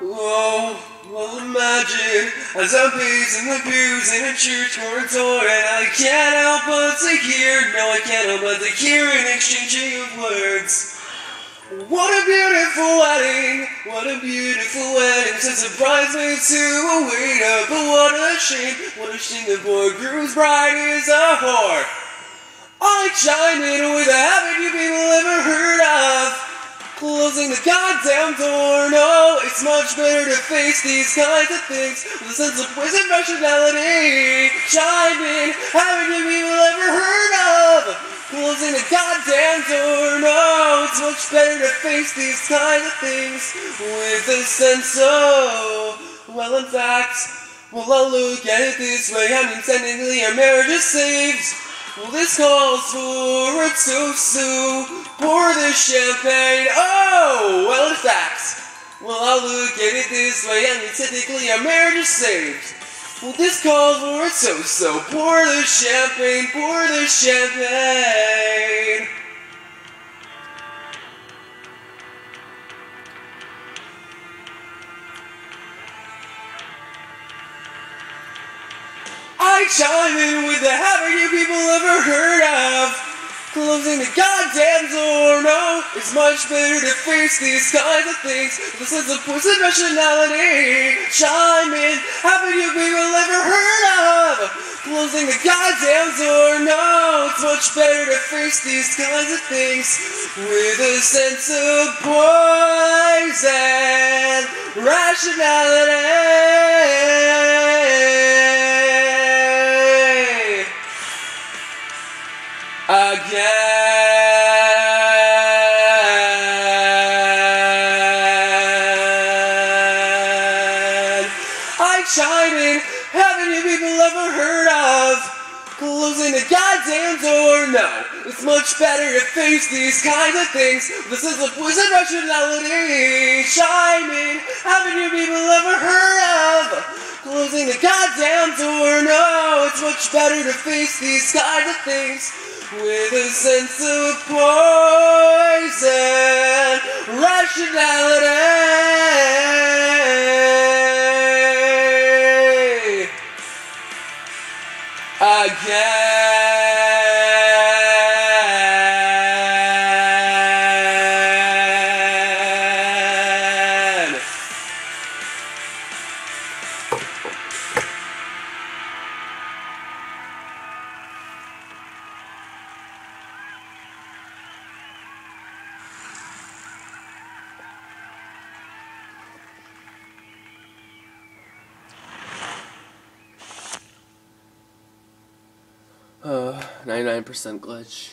Well imagine as I'm pacing the pews in a church corridor and I can't help but to hear, no I can't help but to hear an exchanging of words. What a beautiful wedding, what a beautiful wedding, since a bridesmaid to a waiter, but what a shame, what a shame the poor groom's bride is a whore. I chime in with a habit you of. Closing the goddamn door, no, it's much better to face these kinds of things with a sense of wisdom rationality. Chime in, haven't you people ever heard of? Closing the goddamn door, no, it's much better to face these kinds of things with a sense of, well, in fact, well, I'll look at it this way, I mean, technically our marriage is saved. Well, this calls for a toast pour the champagne. Oh, well, in fact, well, I'll look at it this way. I mean, technically, our marriage is saved. Well, this calls for a toast, so pour the champagne, pour the champagne. I chime in with the Closing the goddamn door, no, it's much better to face these kinds of things with a sense of pussy rationality. Chime in, haven't you people ever heard of? Closing the goddamn door, no, it's much better to face these kinds of things with a sense of poise and rationality. Again, I chime in. Haven't you people ever heard of closing the goddamn door? No, it's much better to face these kinds of things. This is a poison rationality. In. Haven't you people ever heard of closing the goddamn door? No, it's much better to face these kinds of things with a sense of poison rationality. Again. Uh, 99% glitch.